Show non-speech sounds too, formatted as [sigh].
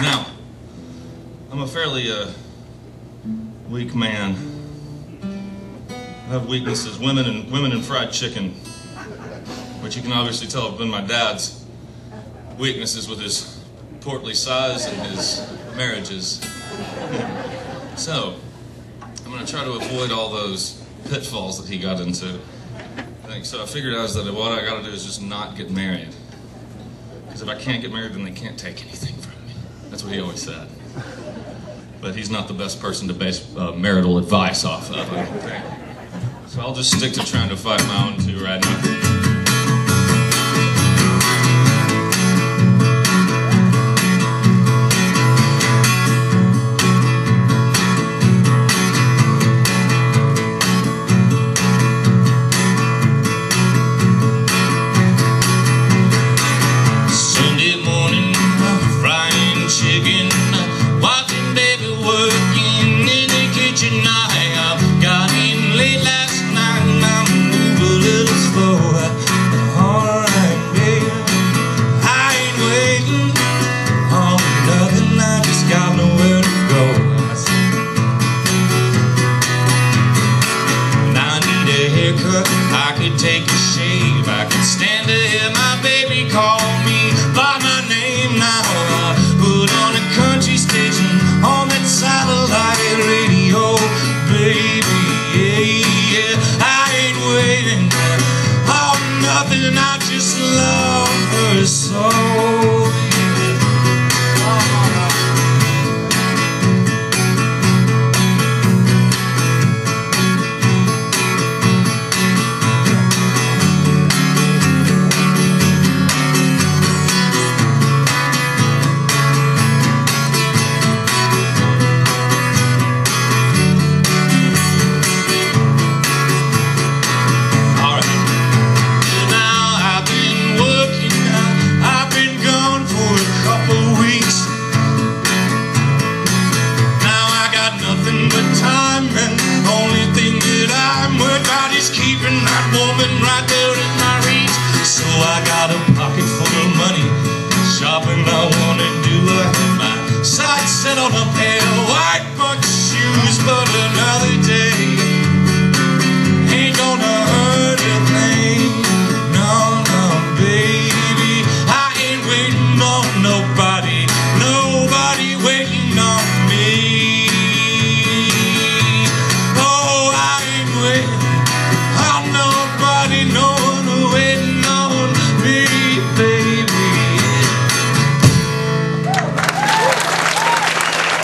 Now, I'm a fairly uh, weak man. I have weaknesses. Women and women and fried chicken, which you can obviously tell have been my dad's weaknesses with his portly size and his marriages. [laughs] so, I'm going to try to avoid all those pitfalls that he got into. So. I figured out that what I got to do is just not get married. Because if I can't get married, then they can't take anything from me. That's what he always said. But he's not the best person to base uh, marital advice off of, I don't think. So I'll just stick to trying to fight my own two right now. Love her Is keeping that woman right there in my reach. So I got a pocket full of money, shopping I wanna do. I had my sights set on a pair